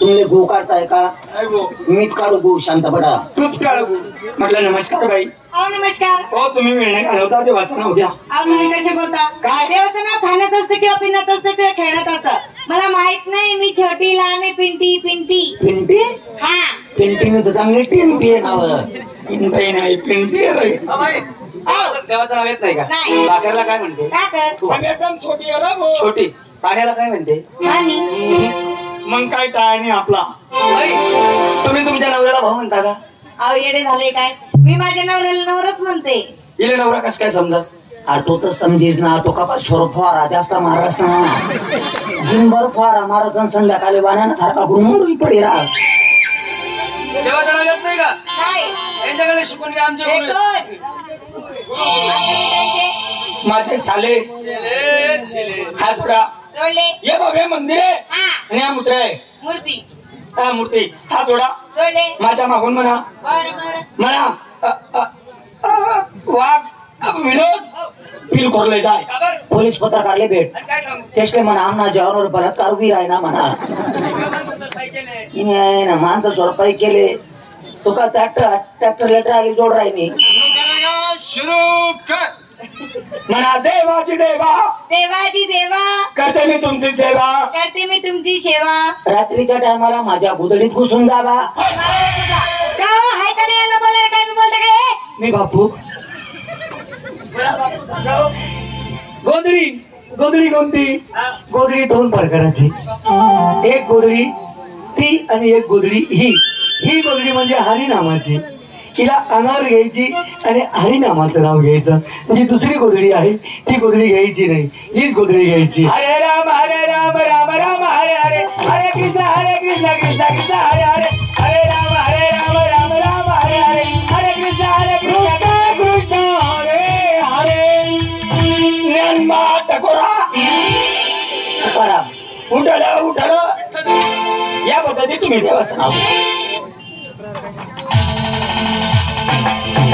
तुम्ही गो काढताय का? मीच काढू गो शांत पडा तूच गो म्हटलं नमस्कार बाई. अहो नमस्कार. हो तुम्ही वेळ घालवता देवाचं नाव घ्या. अहो तुम्ही कसे बोलता? काय? देवाचं नाव खाण्यात असतं किंवा पिण्यात असतं किंवा खेळण्यात असतं? मला माहीत नाही मी छोटी लहान आहे पिंटी पिंटी. पिंटी? हा. पिंटी मी तर चांगली आहे नाव. नाही पिंटी आहे बाई. देवाचं नाव येत नाही का? नाही. काय म्हणते? एकदम छोटी आहे रे भाऊ. छोटी. पाण्याला काय म्हणते? आणि मग काय टाळ नाही आपला तुम्ही तुमच्या नवऱ्याला भाऊ म्हणता का? अहो येडे झाले काय? मी माझ्या नवऱ्याला नवरच म्हणते. इले नवरा कस काय समजास? अरे तो तर समजीस ना तो का शोर फवारा जास्त मारस ना. दिनभर फवारा मारस आणि संध्याकाळी वाण्यानं सारखा गुरमुंडू पडी राह देवाचं नाव येत नाही का? काय? यांच्याकडे शिकून घ्या आमच्या गुरु. कोण? माझे साले. हा थोडा ये बाबे मंदिर. आहे हा. मूर्ती आहे. मूर्ती. हा मूर्ती. हा जोडा. जोडले. माझ्या मागून म्हणा. बर बर. म्हणा. अ, अ, अ, वाघ. अ, विनोद. फील करले जाय. पोलीस पत्रकारले भेट. त्यासले म्हणा आमना जेवणावर बलात्कार उभी राही ना म्हणा नाही ना मानतो स्वरूपाई केले. तो का ट्रॅक्टर ट्रॅक्टर लेटर जोड राहिली. शुरू कर. म्हणा देवाची देवा देवाजी देवा करते मी तुमची सेवा. करते मी तुमची सेवा. रात्रीच्या टायमाला माझ्या गुदडीत घुसून जावा. का हो? हाय का नाही याला बोलायला काय तुम्ही बोलता काय? मी बापू. गोधडी गोधडी कोणती? गोधडी दोन प्रकाराची. एक गोधडी ती आणि एक गोधडी ही. ही गोधडी म्हणजे हरिनामाची हिला अनावर घ्यायची आणि हरिनामाचं नाव घ्यायचं. म्हणजे दुसरी गोधडी आहे ती गोधडी घ्यायची नाही. हीच गोधडी घ्यायची. हरे राम हरे राम राम राम हरे हरे. हरे कृष्ण हरे कृष्ण कृष्ण कृष्ण हरे हरे. हरे राम हरे राम राम राम हरे हरे. हरे कृष्ण हरे कृष्ण. कृष्ण हरे हरे. ज्ञानबा टकोरा उठलं उठलं. या पद्धतीत तुम्ही देवाचं नाव. Thank you.